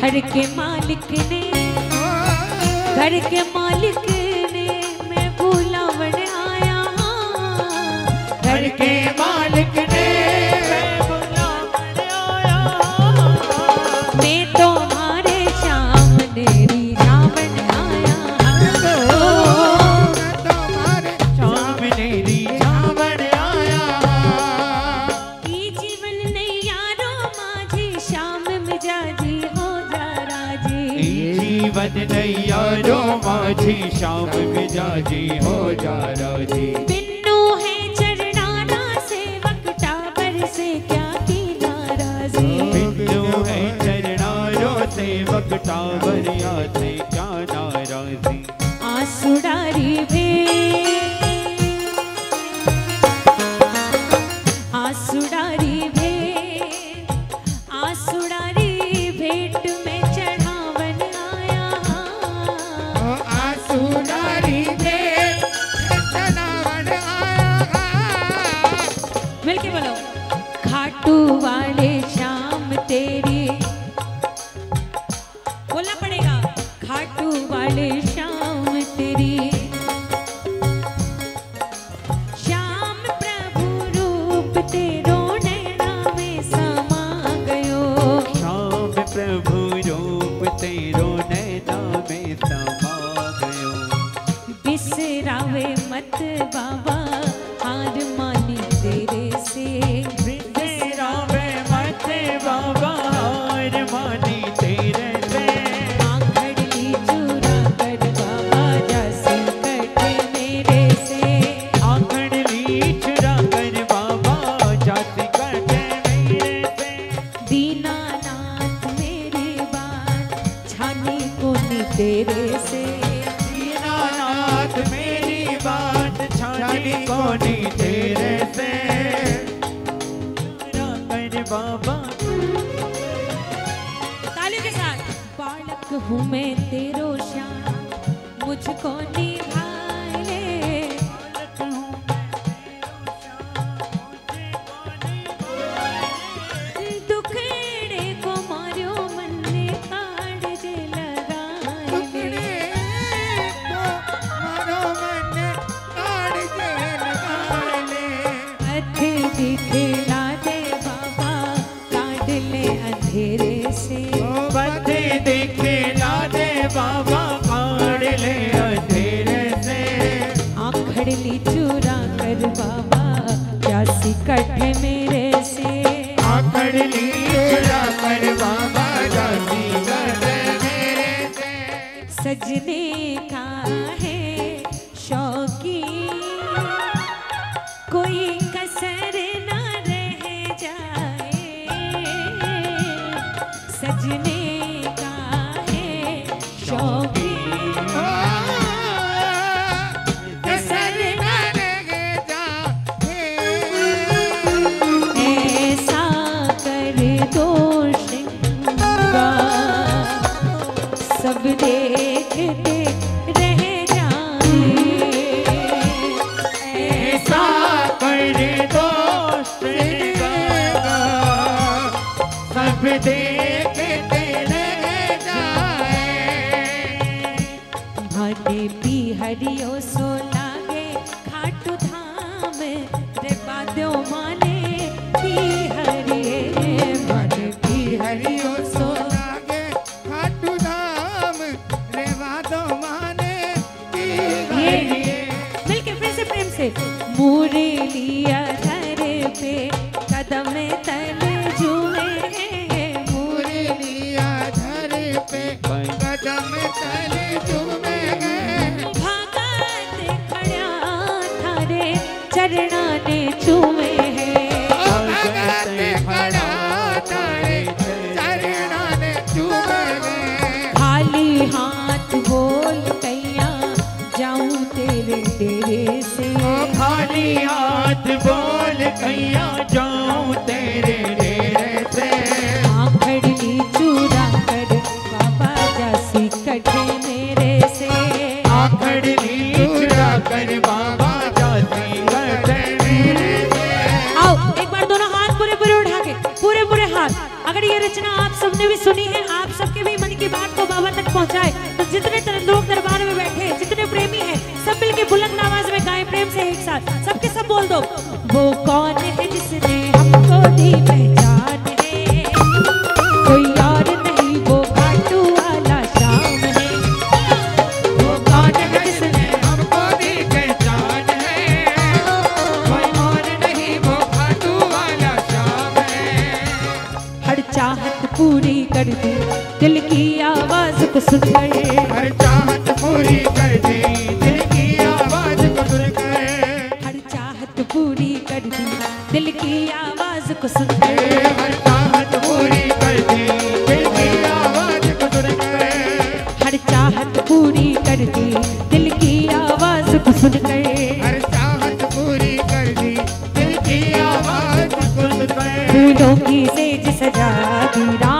घर के मालिक ने घर के मालिक अच्छी शाम मिजाजी हो जा राज़ी। बिन्नू है चरणारा से टाबर से क्या की नाराजी बिन्नू है चरणाना सेवक टाबर याद बातें तेरे से। मेरी बात छानी कोनी तेरे से। बाबा। तालियों के साथ। बालक हूँ मैं तेरो श्याम मुझको निभा लाडली चूरा कर बाबा क्या सिकट में सब चूरा कर बाबा आओ, एक बार दोनों हाथ पूरे पूरे उठा के, पूरे पूरे हाथ। अगर ये रचना आप सबने भी सुनी है, आप सबके भी मन की बात को बाबा तक पहुँचाए तो जितने लोग दरबार में बैठे जितने प्रेमी हैं, सब मिलके बुलंद आवाज़ में गाएँ प्रेम से एक साथ। सबके सब बोल दो, वो कौन को सुन हर चाहत पूरी कर दी दिल की आवाज़ को गए हर चाहत पूरी कर दी दिल की आवाज़ को सुन हर चाहत पूरी कर दी दिल की आवाज़ को गए हर चाहत पूरी कर दी दिल की आवाज़ को सुन हर चाहत पूरी कर दी दिल की आवाज़ को गए फूलों की सेज सजा दी